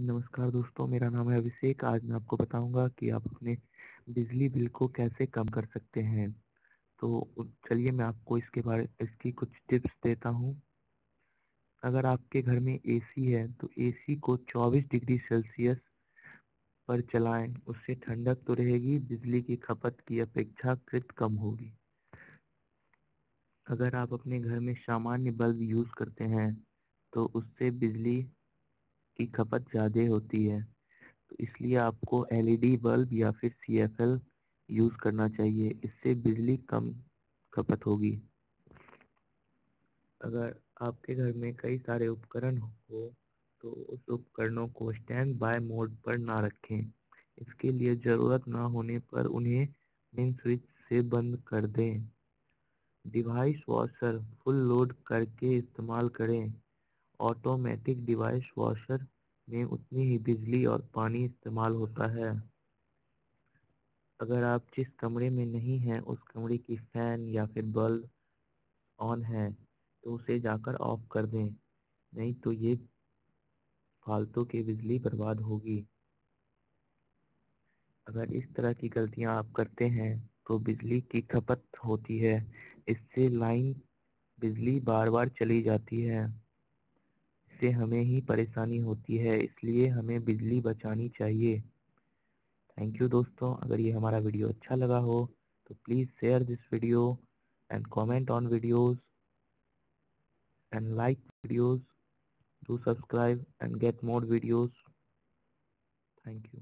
नमस्कार दोस्तों, मेरा नाम है अभिषेक। आज मैं आपको बताऊँगा कि आप अपने बिजली बिल को कैसे कम कर सकते हैं। तो चलिए मैं आपको इसके बारे, इसकी कुछ टिप्स देता हूँ। अगर आपके घर में एसी है तो एसी को 24 डिग्री सेल्सियस पर चलाएँ। उससे ठंडक तो रहेगी, बिजली की खपत की अपेक्षाकृत कम होगी। अगर आप अपने घर में सामान्य बल्ब यूज़ करते हैं तो उससे बिजली की खपत ज़्यादा होती है तो इसलिए आपको एलईडी बल्ब या फिर सीएफएल यूज़ करना चाहिए। इससे बिजली कम खपत होगी। अगर आपके घर में कई सारे उपकरण हो तो उस उपकरणों को स्टैंड बाय मोड पर ना रखें। इसके लिए ज़रूरत ना होने पर उन्हें मेन स्विच से बंद कर दें। डिवाइस वॉशर फुल लोड करके इस्तेमाल करें। ऑटोमेटिक डिवाइस वॉशर में उतनी ही बिजली और पानी इस्तेमाल होता है। अगर आप जिस कमरे में नहीं हैं, उस कमरे की फ़ैन या फिर बल्ब ऑन है तो उसे जाकर ऑफ़ कर दें, नहीं तो ये फालतू की बिजली बर्बाद होगी। अगर इस तरह की गलतियाँ आप करते हैं तो बिजली की खपत होती है, इससे लाइन बिजली बार बार चली जाती है। इससे हमें ही परेशानी होती है, इसलिए हमें बिजली बचानी चाहिए। थैंक यू दोस्तों, अगर ये हमारा वीडियो अच्छा लगा हो तो please share this video and comment on videos and like videos do subscribe and get more videos thank you